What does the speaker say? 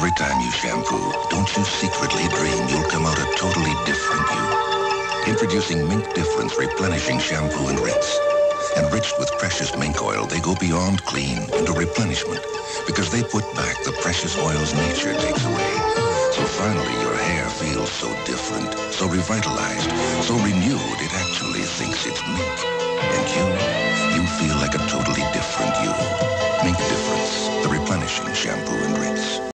Every time you shampoo, don't you secretly dream you'll come out a totally different you? Introducing Mink Difference Replenishing Shampoo and Rinse. Enriched with precious mink oil, they go beyond clean into replenishment because they put back the precious oils nature takes away. So finally, your hair feels so different, so revitalized, so renewed, it actually thinks it's mink. And you, you feel like a totally different you. Mink Difference, the replenishing shampoo.